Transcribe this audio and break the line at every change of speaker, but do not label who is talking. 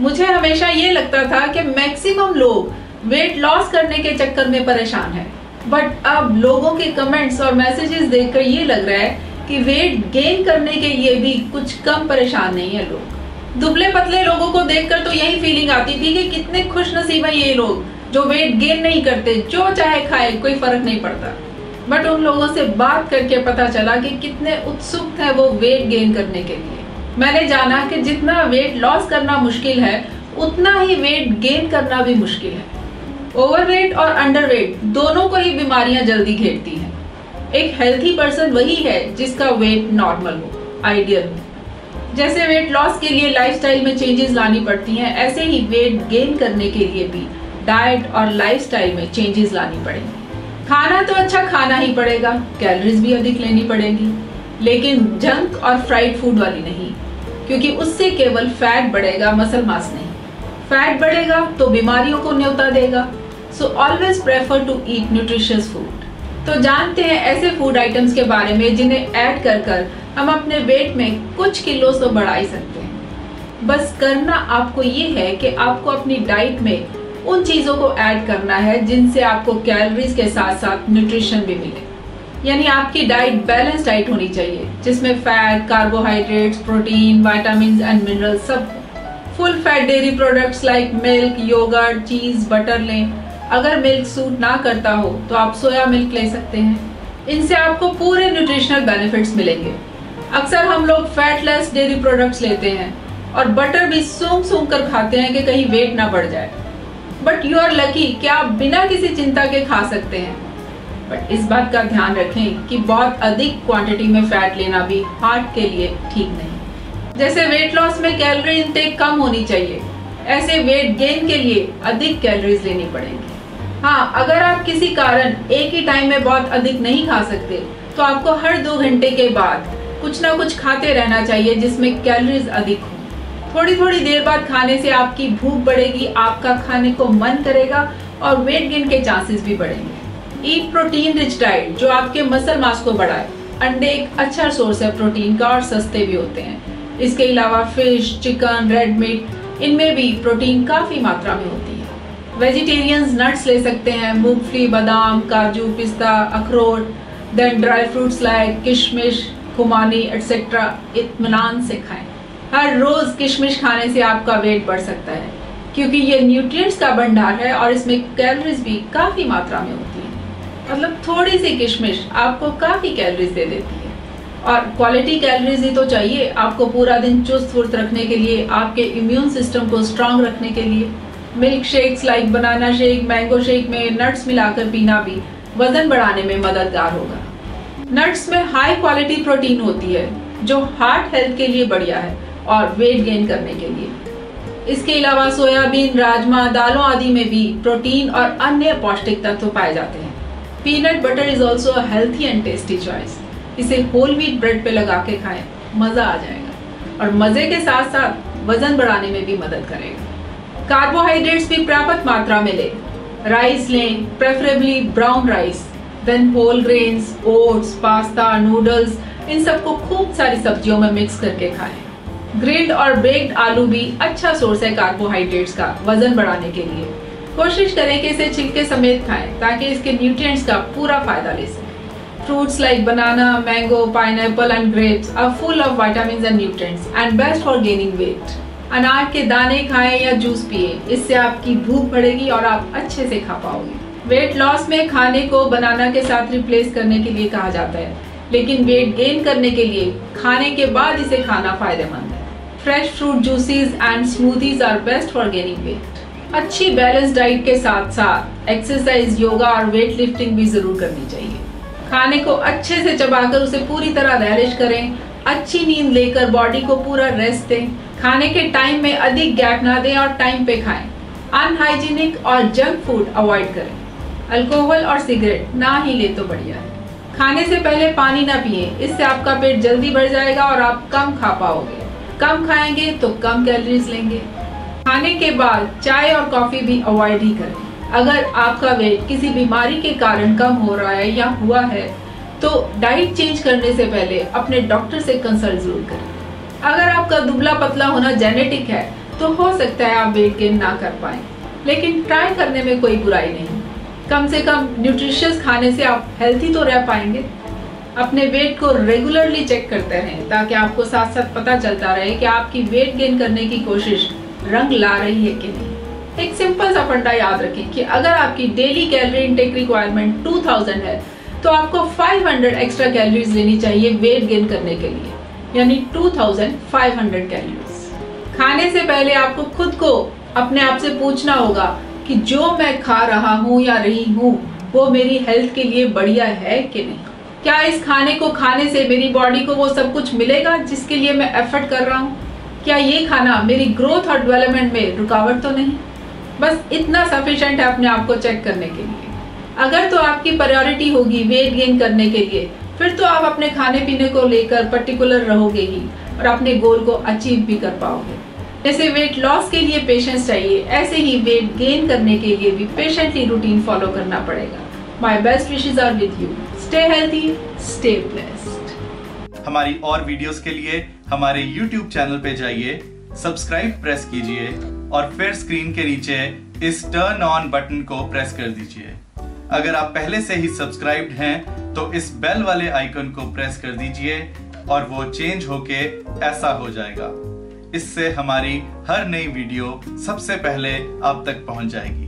मुझे हमेशा ये लगता था कि मैक्सिमम लोग वेट लॉस करने के चक्कर में परेशान है। बट अब लोगों के कमेंट्स और मैसेजेस देखकर ये लग रहा है कि वेट गेन करने के लिए भी कुछ कम परेशान नहीं है लोग। दुबले पतले लोगों को देखकर तो यही फीलिंग आती थी कि कितने खुश नसीब है ये लोग, जो वेट गेन नहीं करते, जो चाहे खाए, कोई फ़र्क नहीं पड़ता। बट उन लोगों से बात करके पता चला कि कितने उत्सुक थे वो वेट गेन करने के लिए। मैंने जाना कि जितना वेट लॉस करना मुश्किल है, उतना ही वेट गेन करना भी मुश्किल है। ओवरवेट और अंडरवेट दोनों को ही बीमारियाँ जल्दी घेरती हैं। एक हेल्थी पर्सन वही है जिसका वेट नॉर्मल हो आइडियल हो। जैसे वेट लॉस के लिए लाइफस्टाइल में चेंजेस लानी पड़ती हैं, ऐसे ही वेट गेन करने के लिए भी डाइट और लाइफस्टाइल में चेंजेस लानी पड़ेंगी। खाना तो अच्छा खाना ही पड़ेगा कैलोरीज भी अधिक लेनी पड़ेगी, लेकिन जंक और फ्राइड फ़ूड वाली नहीं, क्योंकि उससे केवल फैट बढ़ेगा मसल मास नहीं। फैट बढ़ेगा तो बीमारियों को न्योता देगा। So always prefer to eat nutritious food तो जानते हैं ऐसे फ़ूड आइटम्स के बारे में जिन्हें ऐड कर कर हम अपने वेट में कुछ किलो तो बढ़ा ही सकते हैं। बस करना आपको ये है कि आपको अपनी डाइट में उन चीज़ों को ऐड करना है जिनसे आपको कैलोरीज के साथ साथ न्यूट्रिशन भी मिले। यानी आपकी डाइट बैलेंस डाइट होनी चाहिए, जिसमें fat carbohydrates protein vitamin and mineral सब full fat dairy products like milk yogurt cheese butter लें। अगर मिल्क सूट ना करता हो तो आप सोया मिल्क ले सकते हैं। इनसे आपको पूरे न्यूट्रिशनल बेनिफिट्स मिलेंगे। अक्सर हम लोग फैटलेस डेयरी प्रोडक्ट्स लेते हैं और बटर भी सूंघ सूंघ कर खाते हैं कि कहीं वेट ना बढ़ जाए। बट यू आर लकी कि आप बिना किसी चिंता के खा सकते हैं। बट इस बात का ध्यान रखें कि बहुत अधिक क्वांटिटी में फैट लेना भी हार्ट के लिए ठीक नहीं। जैसे वेट लॉस में कैलोरी इंटेक कम होनी चाहिए, ऐसे वेट गेन के लिए अधिक कैलोरीज लेनी पड़ेगी। हाँ अगर आप किसी कारण एक ही टाइम में बहुत अधिक नहीं खा सकते तो आपको हर दो घंटे के बाद कुछ ना कुछ खाते रहना चाहिए जिसमें कैलोरीज अधिक हो। थोड़ी थोड़ी देर बाद खाने से आपकी भूख बढ़ेगी, आपका खाने को मन करेगा और वेट गेन के चांसेस भी बढ़ेंगे। ईट प्रोटीन रिच डाइट जो आपके मसल मास को बढ़ाए। अंडे एक अच्छा सोर्स है प्रोटीन का और सस्ते भी होते हैं। इसके अलावा फ़िश चिकन रेड मीट इनमें भी प्रोटीन काफ़ी मात्रा में होती है। वेजिटेरियंस नट्स ले सकते हैं, मूंगफली, बादाम, काजू, पिस्ता, अखरोट देन ड्राई फ्रूट्स लाइक किशमिश, खुमानी एटसेट्रा इतमान से खाएँ। हर रोज़ किशमिश खाने से आपका वेट बढ़ सकता है, क्योंकि ये न्यूट्रिएंट्स का भंडार है और इसमें कैलोरीज भी काफ़ी मात्रा में होती है। मतलब थोड़ी सी किशमिश आपको काफ़ी कैलोरीज दे देती है। और क्वालिटी कैलोरीज ही तो चाहिए आपको पूरा दिन चुस्त फुर्त रखने के लिए, आपके इम्यून सिस्टम को स्ट्रांग रखने के लिए। Milk shakes like banana shake mango shake में नट्स मिलाकर पीना भी वज़न बढ़ाने में मददगार होगा। नट्स में हाई क्वालिटी प्रोटीन होती है, जो हार्ट हेल्थ के लिए बढ़िया है। और वेट गेन करने के लिए। इसके अलावा सोयाबीन, राजमा, दालों आदि में भी प्रोटीन और अन्य पौष्टिक तत्व पाए जाते हैं। Peanut butter is also healthy and tasty choice इसे होल व्हीट ब्रेड पे लगा के खाएँ, मज़ा आ जाएगा। और मज़े के साथ साथ वज़न बढ़ाने में भी मदद करेगा। कार्बोहाइड्रेट्स भी पर्याप्त मात्रा में लें। राइस लें preferably brown rice then whole grains oats pasta noodles इन सबको खूब सारी सब्जियों में मिक्स करके खाएँ। ग्रिल्ड और बेक्ड आलू भी अच्छा सोर्स है कार्बोहाइड्रेट्स का वज़न बढ़ाने के लिए। कोशिश करें कि इसे छिलके समेत खाएँ, ताकि इसके न्यूट्रिएंट्स का पूरा फ़ायदा ले सकें। Fruits like banana mango pineapple and grapes are full of vitamins and nutrients and best for gaining weight अनार के दाने खाएँ या जूस पिए, इससे आपकी भूख बढ़ेगी और आप अच्छे से खा पाओगे। वेट लॉस में खाने को बनाना के साथ रिप्लेस करने के लिए कहा जाता है, लेकिन वेट गेन करने के लिए खाने के बाद इसे खाना फ़ायदेमंद है। Fresh fruit juices and smoothies are best for gaining weight अच्छी बैलेंस डाइट के साथ साथ एक्सरसाइज योगा और वेट लिफ्टिंग भी ज़रूर करनी चाहिए। खाने को अच्छे से चबाकर उसे पूरी तरह रैलिश करें, अच्छी नींद लेकर बॉडी को पूरा रेस्ट दें, खाने के टाइम में अधिक गैप ना दें और टाइम पे खाएँ। अनहाइजीनिक और जंक फ़ूड अवॉइड करें। अल्कोहल और सिगरेट ना ही ले तो बढ़िया है। खाने से पहले पानी ना पिए, इससे आपका पेट जल्दी बढ़ जाएगा और आप कम खा पाओगे। कम खाएँगे तो कम कैलोरीज लेंगे। खाने के बाद चाय और कॉफ़ी भी अवॉइड ही करें। अगर आपका वेट किसी बीमारी के कारण कम हो रहा है या हुआ है तो डाइट चेंज करने से पहले अपने डॉक्टर से कंसल्ट ज़रूर करें। अगर आपका दुबला पतला होना जेनेटिक है तो हो सकता है आप वेट गेन ना कर पाए। लेकिन ट्राई करने में कोई बुराई नहीं। कम से कम न्यूट्रिशियस खाने से आप हेल्थी तो रह पाएँगे। अपने वेट को रेगुलरली चेक करते रहें ताकि आपको साथ साथ पता चलता रहे कि आपकी वेट गेन करने की कोशिश रंग ला रही है कि नहीं। एक सिंपल सा फंडा याद रखें कि अगर आपकी डेली कैलोरी इंटेक रिक्वायरमेंट 2000 है तो आपको 500 एक्स्ट्रा कैलोरीज लेनी चाहिए वेट गेन करने के लिए, यानी 2500 कैलोरीज खाने से पहले आपको खुद को अपने आप से पूछना होगा कि जो मैं खा रहा हूँ या रही हूँ, वो मेरी हेल्थ के लिए बढ़िया है कि नहीं। क्या इस खाने को खाने से मेरी बॉडी को वो सब कुछ मिलेगा जिसके लिए मैं एफर्ट कर रहा हूँ? क्या ये खाना मेरी ग्रोथ और डेवलपमेंट में रुकावट तो नहीं? बस इतना सफिशेंट है अपने आप को चेक करने के लिए। अगर तो आपकी प्रायोरिटी होगी वेट गेन करने के लिए, फिर तो आप अपने खाने पीने को लेकर पर्टिकुलर रहोगे ही और अपने गोल को अचीव भी कर पाओगे। जैसे वेट लॉस के लिए पेशेंस चाहिए, ऐसे ही वेट गेन करने के लिए भी पेशेंटली रूटीन फॉलो करना पड़ेगा। My best wishes are with you stay healthy stay blessed
हमारी और वीडियोस के लिए हमारे YouTube चैनल पे जाइए सब्सक्राइब प्रेस कीजिए और फिर स्क्रीन के नीचे इस टर्न ऑन बटन को प्रेस कर दीजिए। अगर आप पहले से ही सब्सक्राइब्ड हैं तो इस बेल वाले आइकन को प्रेस कर दीजिए और वो चेंज होके ऐसा हो जाएगा। इससे हमारी हर नई वीडियो सबसे पहले आप तक पहुँच जाएगी।